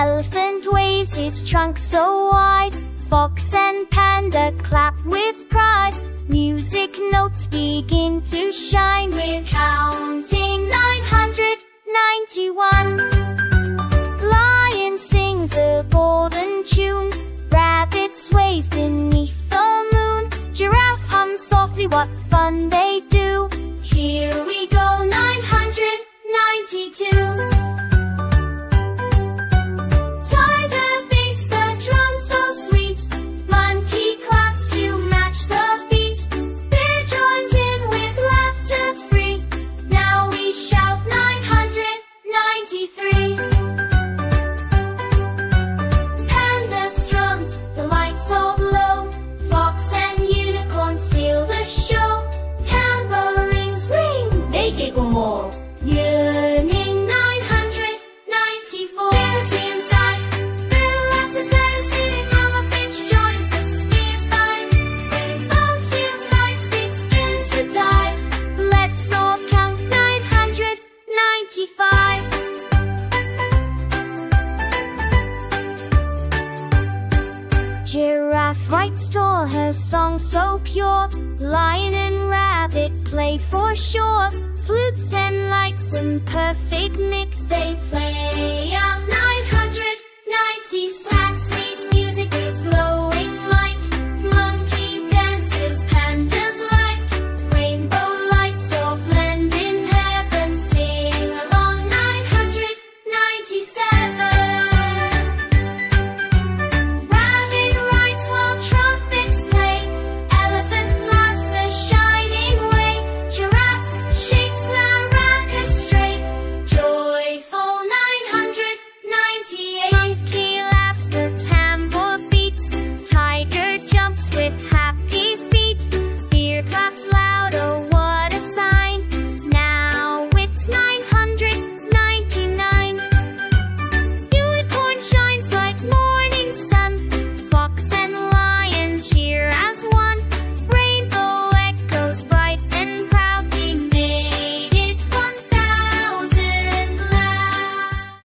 Elephant waves his trunk so wide. Fox and panda clap with pride. Music notes begin to shine with counting 991. Lion sings a golden tune. Rabbit sways beneath the moon. Giraffe hums softly what fun they do. Writes tall, her song so pure. Lion and rabbit play for sure. Flutes and lights in perfect mix, they play